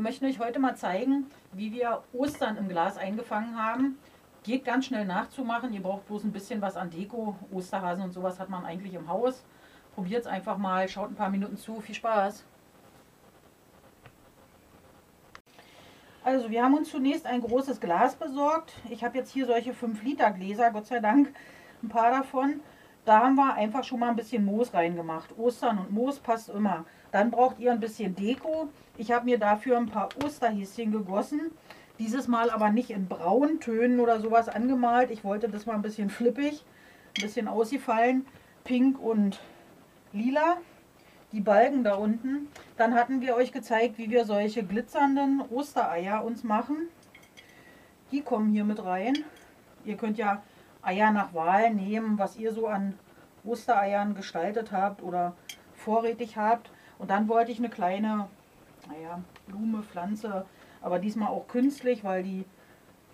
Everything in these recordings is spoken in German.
möchten euch heute mal zeigen, wie wir Ostern im Glas eingefangen haben. Geht ganz schnell nachzumachen. Ihr braucht bloß ein bisschen was an Deko. Osterhasen und sowas hat man eigentlich im Haus. Probiert es einfach mal, schaut ein paar Minuten zu. Viel Spaß! Also wir haben uns zunächst ein großes Glas besorgt. Ich habe jetzt hier solche 5 Liter Gläser, Gott sei Dank, ein paar davon. Da haben wir einfach schon mal ein bisschen Moos reingemacht. Ostern und Moos passt immer. Dann braucht ihr ein bisschen Deko. Ich habe mir dafür ein paar Osterhäschen gegossen. Dieses Mal aber nicht in braunen Tönen oder sowas angemalt. Ich wollte das mal ein bisschen flippig, ein bisschen ausgefallen. Pink und lila. Die Balken da unten. Dann hatten wir euch gezeigt, wie wir solche glitzernden Ostereier uns machen. Die kommen hier mit rein. Ihr könnt ja Eier nach Wahl nehmen, was ihr so an Ostereiern gestaltet habt oder vorrätig habt. Und dann wollte ich eine kleine, naja, Blume, Pflanze, aber diesmal auch künstlich, weil die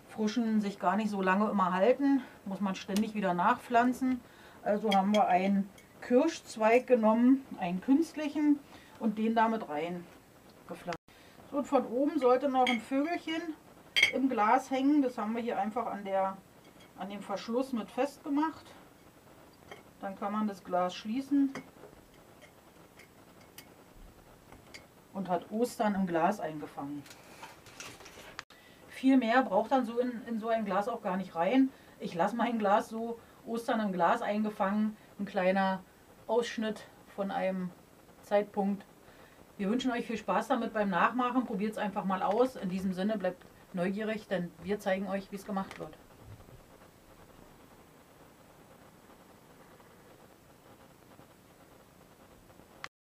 frischen sich gar nicht so lange immer halten. Muss man ständig wieder nachpflanzen. Also haben wir einen Kirschzweig genommen, einen künstlichen und den damit rein gepflanzt. So, und von oben sollte noch ein Vögelchen im Glas hängen. Das haben wir hier einfach an der an dem Verschluss mit festgemacht. Dann kann man das Glas schließen und hat Ostern im Glas eingefangen. Viel mehr braucht dann so in, in so ein Glas auch gar nicht rein. Ich lasse mein Glas so Ostern im Glas eingefangen. Ein kleiner Ausschnitt von einem Zeitpunkt. Wir wünschen euch viel Spaß damit beim Nachmachen. Probiert es einfach mal aus. In diesem Sinne bleibt neugierig, denn wir zeigen euch, wie es gemacht wird.